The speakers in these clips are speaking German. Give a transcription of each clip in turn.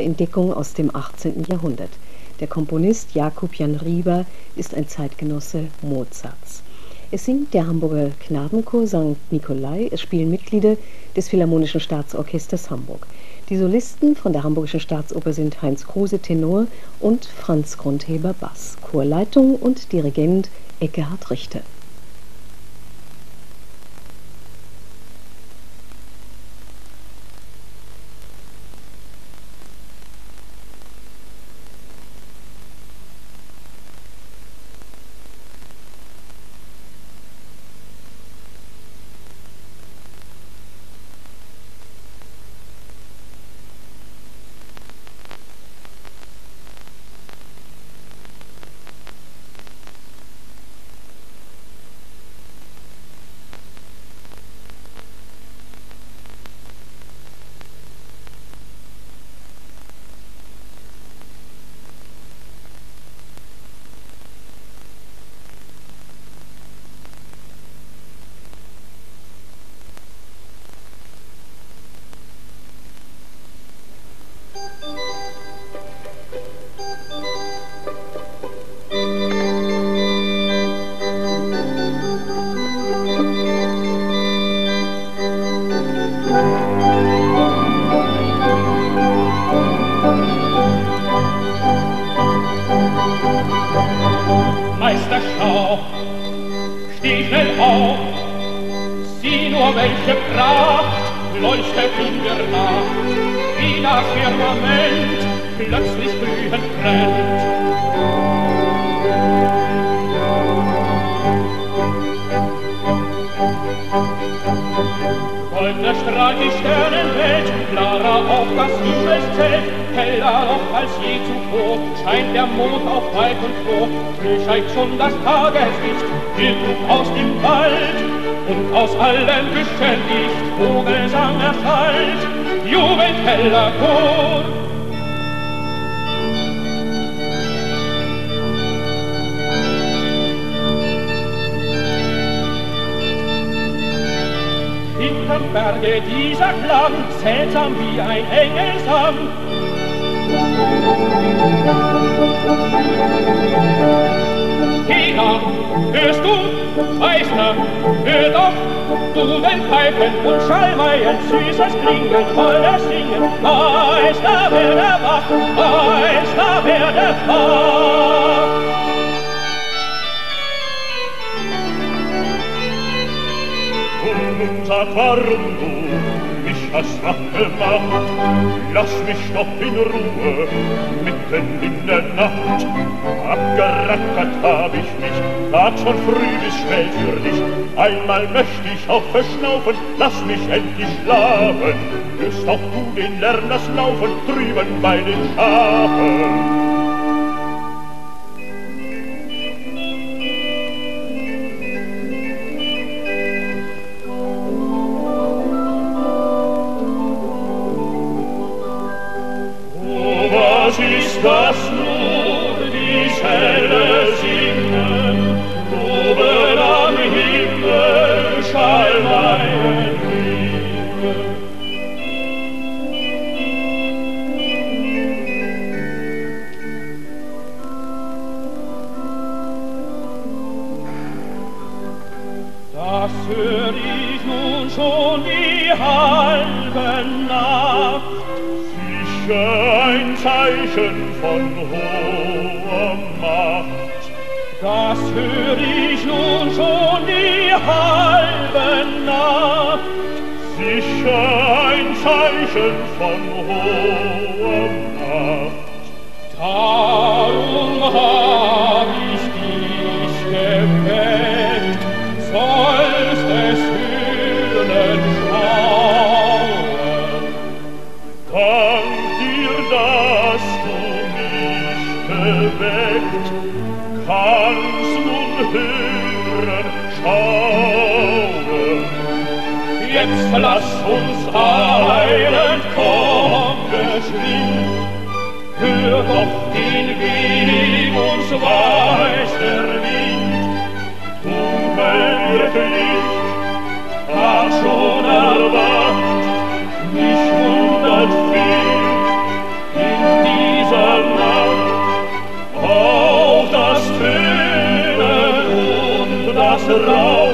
Entdeckung aus dem 18. Jahrhundert. Der Komponist Jakub Jan Rieber ist ein Zeitgenosse Mozarts. Es singt der Hamburger Knabenchor St. Nikolai, es spielen Mitglieder des Philharmonischen Staatsorchesters Hamburg. Die Solisten von der Hamburgischen Staatsoper sind Heinz Kruse Tenor und Franz Grundheber Bass. Chorleitung und Dirigent Eckehard Richter. langsam wie ein Engel sang. Heda, hörst du, Meister, hör doch, Dubenpfeifen und Schallmeien, süßes Klingen, volles Singen, Meister werde wach, Meister werde wach. unser Quarrendum hast wach gemacht. Lass mich doch in Ruhe, mitten in der Nacht. Abgerackert hab ich mich, Tag schon früh bis schnell für dich. Einmal möcht ich auch verschnaufen, lass mich endlich schlafen. Hörst auch du den Lärm, das Laufen drüben bei den Schafen. Das hör ich nun schon die halbe Nacht. Sicher ein Zeichen von hoher Macht. Das hör ich nun schon die halbe Nacht. Sicher ein Zeichen von hoher jetzt lass uns eilen, komm geschwind. Hör doch den Weg, uns weiß der Wind. Dunkel wird Licht, war schon erwacht. Mich wundert viel in dieser Nacht. Auch das Tönen und das Rauch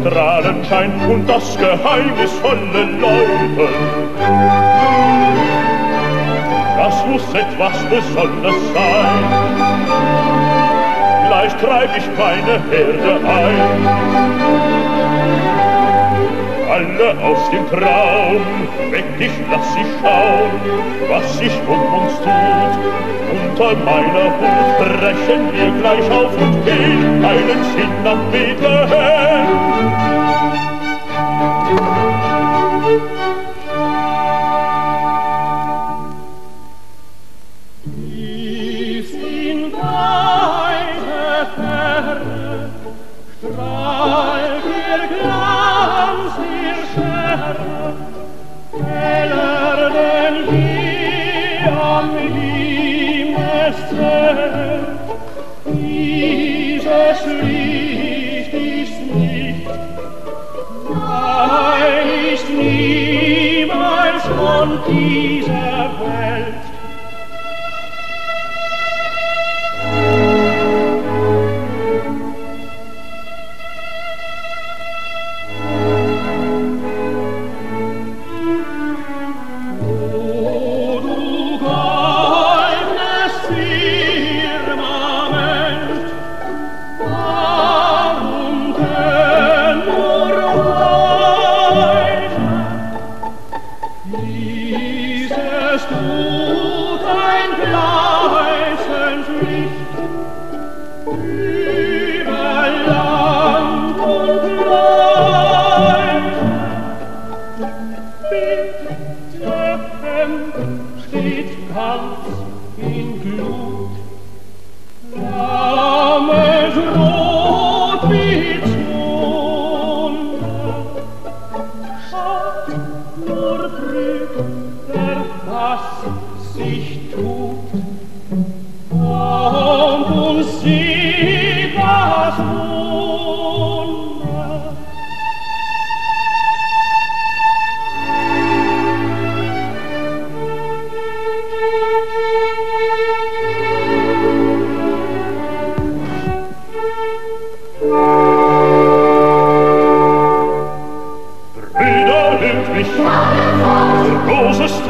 mich wundert viel, geheimnisvolle Leute. Das muss etwas Besonderes sein. Gleich treib ich meine Herde ein. Alle aus dem Traum, weg ich lass sie schauen, was sich um uns tut. Unter meiner Hut brechen wir gleich auf und gehen, eilen hin nach Bethlehem. Schwester, dieses Licht ist nicht, nein, ist niemals von dieser Welt.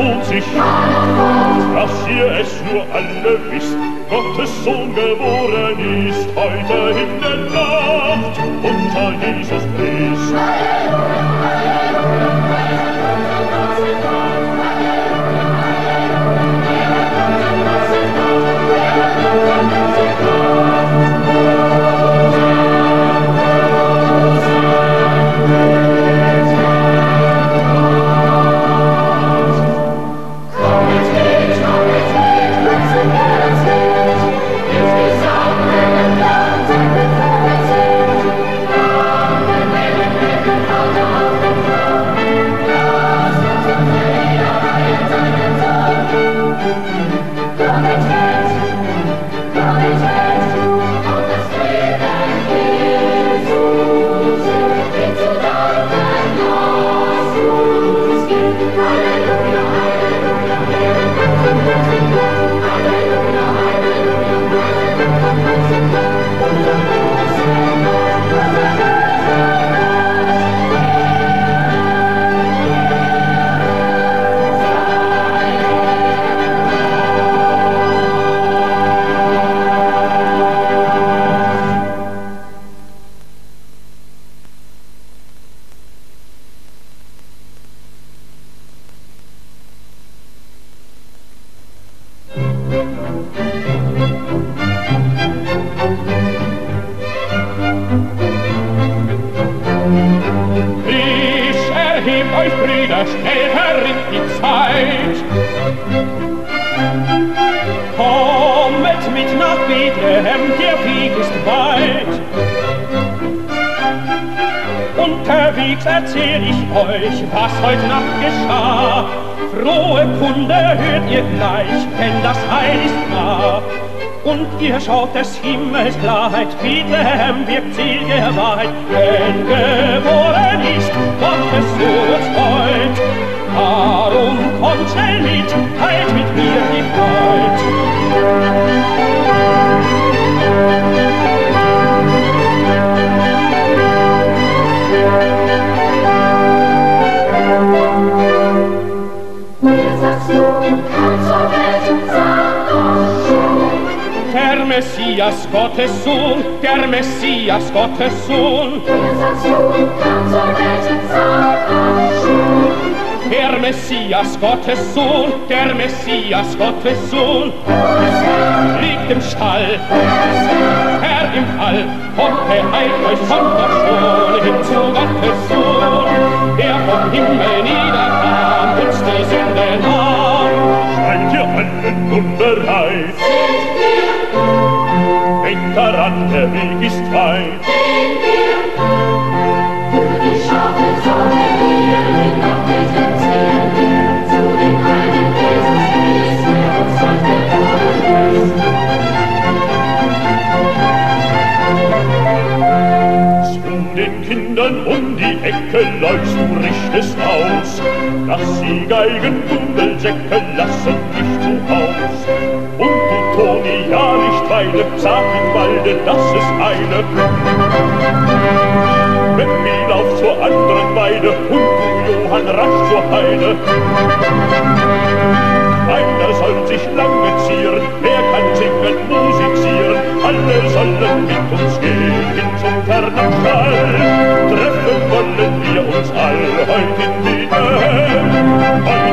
tun sich, dass ihr es nur alle wisst, Gottes Sohn geboren ist, heute in der Nacht, unter Jesus Christus. Messias, Gottes Sohn, der Messias, Gottes Sohn. Der Messias, Gottes Sohn, der Messias, Gottes Sohn, liegt im Stall, Herr im All, und beheilt euch von Gott schon hin zu Gottes Sohn, der vom Himmel niederkam, uns die Sünde nahm. Seid ihr allen nun bereit? Wir daran, der Weg ist weit. Gehen wir für die Schafe sollen wir den Abwesen ziehen. Zu dem einen Jesus Christ, der uns geboren ist. Zu den Kindern um die Ecke läufst du richtest aus, dass sie Geigen, Gundelsäcke lassen nicht zu Haus. Weile, sag im Walde, dass es eile. Wenn wir lauf zur anderen Weide und du, Johann, rasch zur Heide. Einer soll sich lange zieren, wer kann singen, musizieren, alle sollen mit uns gehen hin zum fernen. Treffen wollen wir uns all heut in Bethlehem, heut.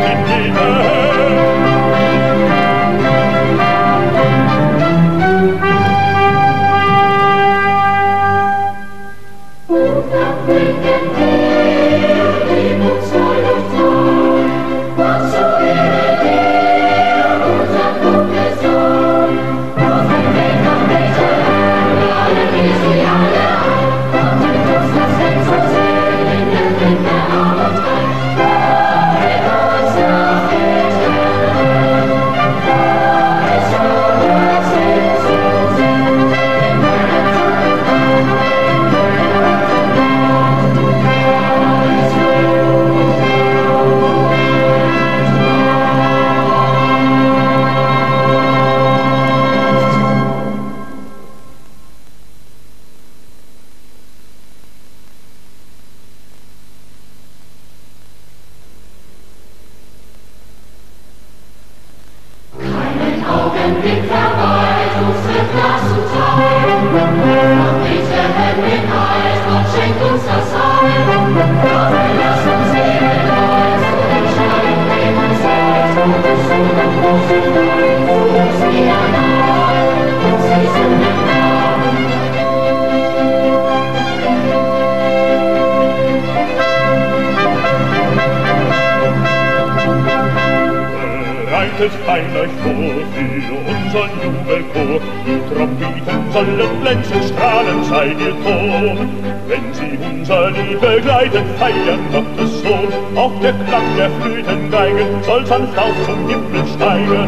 Sollen glänzen, strahlen seid ihr Ton. Wenn sie unser Lied begleiten, feiern Gottes Sohn. Auch der Klang der Flöten, Geigen soll sanft auf zum Himmel steigen.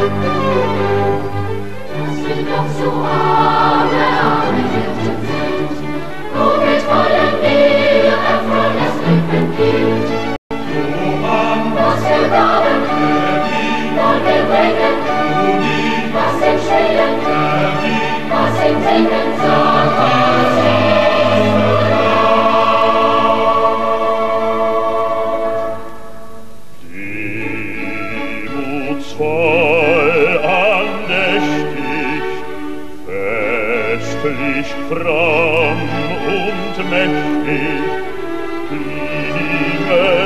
Dass christlich fromm und mächtig, liebe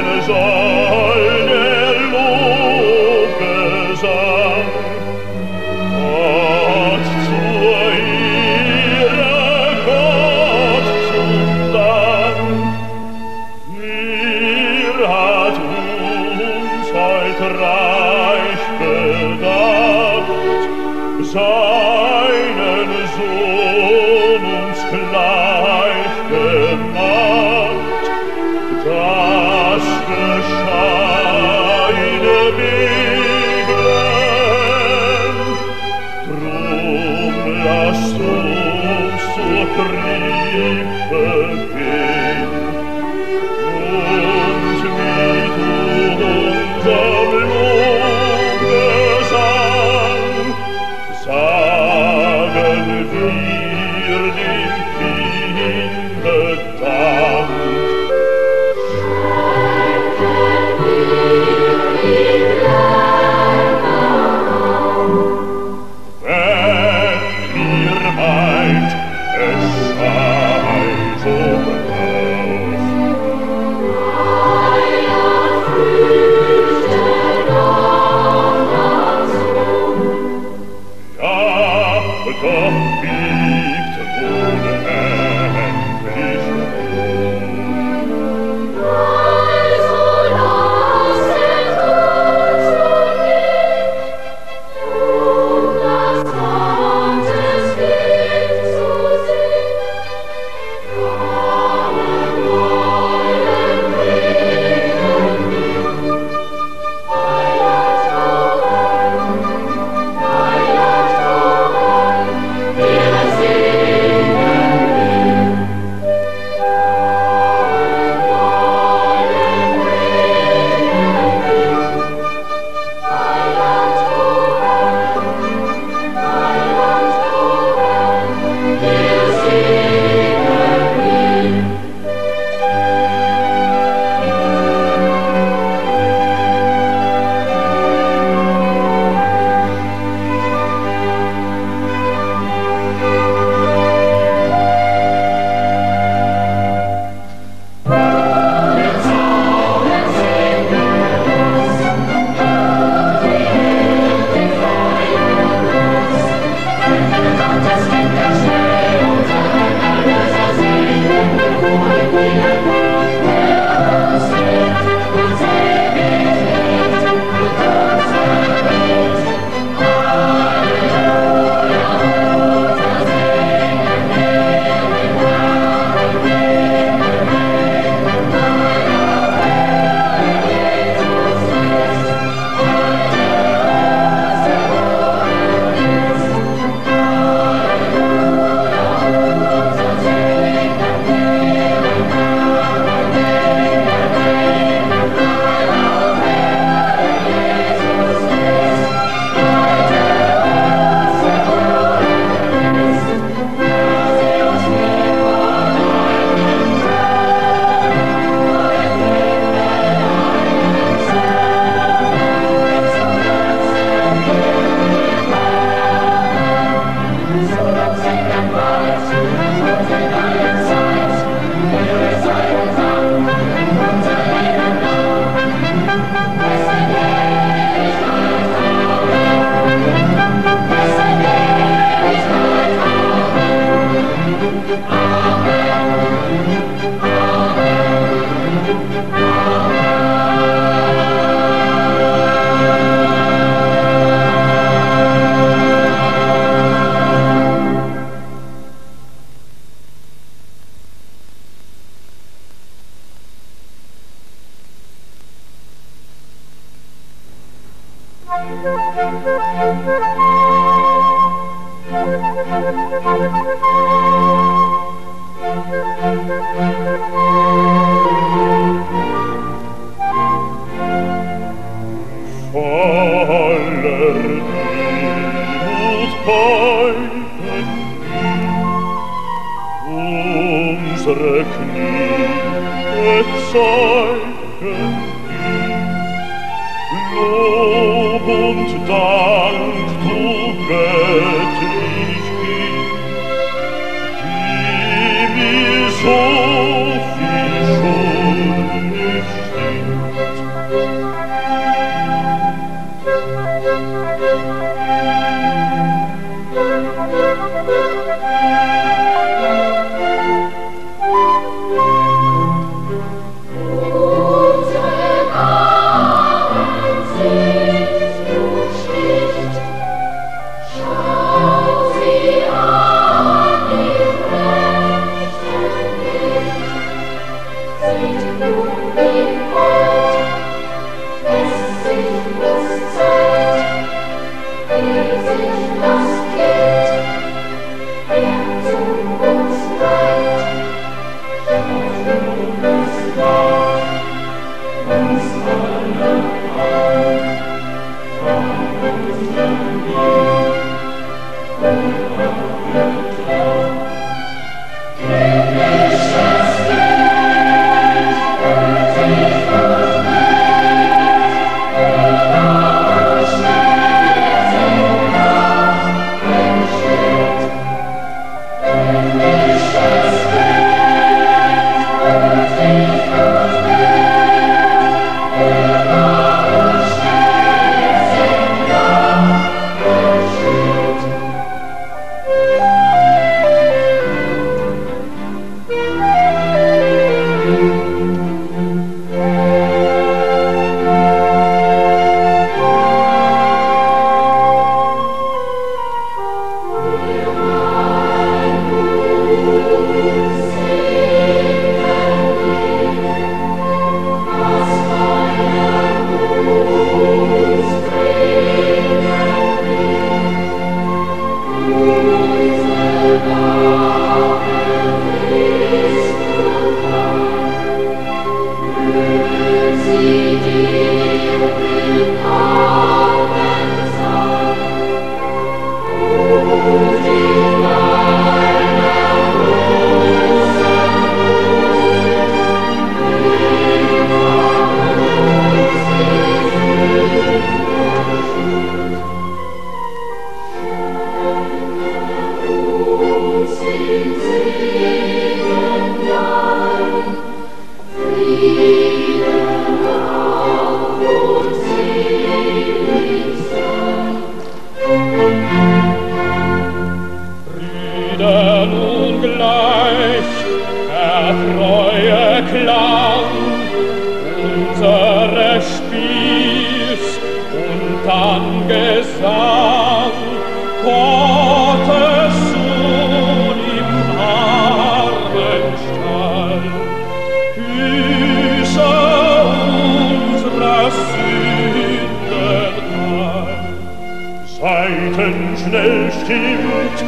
bestimmt,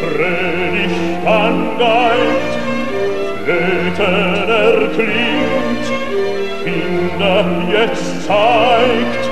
fröhlich angeigt, Flöten erklingt, Kinder jetzt zeigt,